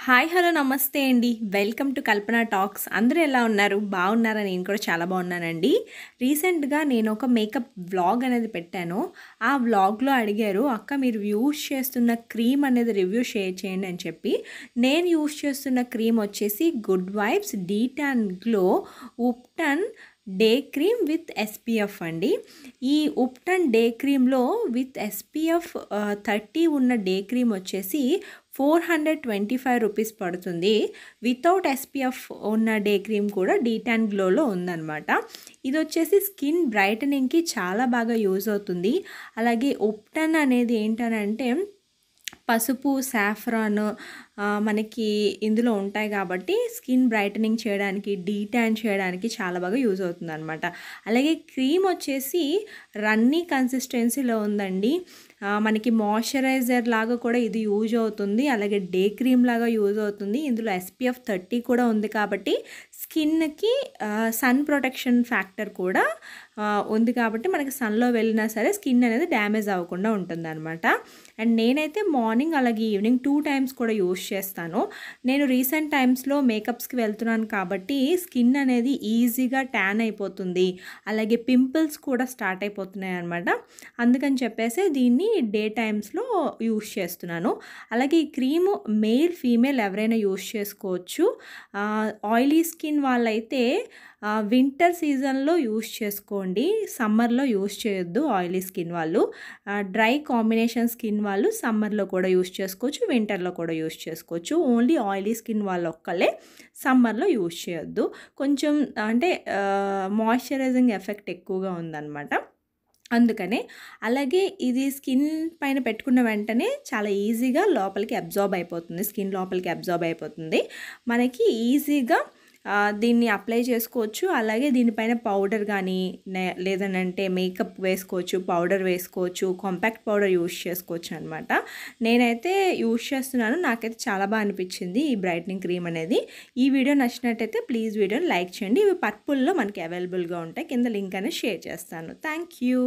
Hi hello నమస్తే అండి. Welcome to Kalpana talks. అందరూ ఎలా ఉన్నారు? బాగున్నారా? నేను కూడా చాలా బాగున్నానండి. రీసెంట్గా నేను ఒక మేకప్ వ్లాగ్ అనేది పెట్టాను. ఆ వ్లాగ్లో అడిగారు అక్క మీరు యూస్ చేస్తున్న క్రీమ్ అనేది రివ్యూ షేర్ చేయండి అని చెప్పి. నేను యూస్ చేస్తున్న క్రీమ్ వచ్చేసి good vibes detan glow ubtan day cream with SPF అండి. ఈ ఉప్టన్ డే క్రీమ్లో విత్ ఎస్పీఎఫ్ థర్టీ ఉన్న డే క్రీమ్ వచ్చేసి four hundred twenty five rupees పడుతుంది. వితౌట్ ఎస్పీఎఫ్ ఉన్న డే క్రీమ్ కూడా డీటాన్ గ్లోలో ఉందన్నమాట. ఇది వచ్చేసి స్కిన్ బ్రైటనింగ్కి చాలా బాగా యూజ్ అవుతుంది. అలాగే ఉప్టన్ అనేది ఏంటనంటే పసుపు సాఫ్రాన్ మనకి ఇందులో ఉంటాయి కాబట్టి స్కిన్ బ్రైటనింగ్ చేయడానికి డీటాన్ చేయడానికి చాలా బాగా యూజ్ అవుతుంది అనమాట అలాగే క్రీమ్ వచ్చేసి రన్నీ కన్సిస్టెన్సీలో ఉందండి. మనకి మాయిశ్చరైజర్ లాగా కూడా ఇది యూజ్ అవుతుంది. అలాగే డే క్రీమ్ లాగా యూజ్ అవుతుంది. ఇందులో ఎస్పీఎఫ్ థర్టీ కూడా ఉంది కాబట్టి స్కిన్కి సన్ ప్రొటెక్షన్ ఫ్యాక్టర్ కూడా ఉంది కాబట్టి మనకి సన్లో వెళ్ళినా సరే స్కిన్ అనేది డ్యామేజ్ అవ్వకుండా ఉంటుంది అనమాట అండ్ నేనైతే మార్నింగ్ అలాగే ఈవినింగ్ టూ టైమ్స్ కూడా యూజ్ చేస్తాను. నేను రీసెంట్ టైమ్స్లో మేకప్స్కి వెళ్తున్నాను కాబట్టి స్కిన్ అనేది ఈజీగా ట్యాన్ అయిపోతుంది. అలాగే పింపుల్స్ కూడా స్టార్ట్ అయిపోతున్నాయి అనమాట అందుకని చెప్పేసి దీన్ని డే టైమ్స్లో యూస్ చేస్తున్నాను. అలాగే ఈ క్రీమ్ మేల్ ఫీమేల్ ఎవరైనా యూస్ చేసుకోవచ్చు. ఆయిలీ స్కిన్ వాళ్ళైతే వింటర్ సీజన్లో యూస్ చేసుకోండి. సమ్మర్లో యూస్ చేయొద్దు ఆయిలీ స్కిన్ వాళ్ళు. డ్రై కాంబినేషన్ స్కిన్ వాళ్ళు సమ్మర్లో కూడా యూస్ చేసుకోవచ్చు వింటర్లో కూడా యూస్ చేసుకోవచ్చు. ఓన్లీ ఆయిలీ స్కిన్ వాళ్ళు ఒక్కలే సమ్మర్లో యూస్ చేయొద్దు. కొంచెం అంటే మాయిశ్చరైజింగ్ ఎఫెక్ట్ ఎక్కువగా ఉందన్నమాట. అందుకనే అలాగే ఇది స్కిన్ పైన పెట్టుకున్న వెంటనే చాలా ఈజీగా లోపలికి అబ్జార్బ్ అయిపోతుంది. స్కిన్ లోపలికి అబ్జార్బ్ అయిపోతుంది. మనకి ఈజీగా దీన్ని అప్లై చేసుకోవచ్చు. అలాగే దీనిపైన పౌడర్ కానీ లేదనంటే మేకప్ వేసుకోవచ్చు పౌడర్ వేసుకోవచ్చు కాంపాక్ట్ పౌడర్ యూస్ చేసుకోవచ్చు అనమాట నేనైతే యూస్ చేస్తున్నాను. నాకైతే చాలా బాగా అనిపించింది ఈ బ్రైట్నింగ్ క్రీమ్ అనేది. ఈ వీడియో నచ్చినట్టయితే ప్లీజ్ వీడియోని లైక్ చేయండి. ఇవి పర్పుల్లో మనకి అవైలబుల్గా ఉంటాయి. కింద లింక్ అనేది షేర్ చేస్తాను. Thank you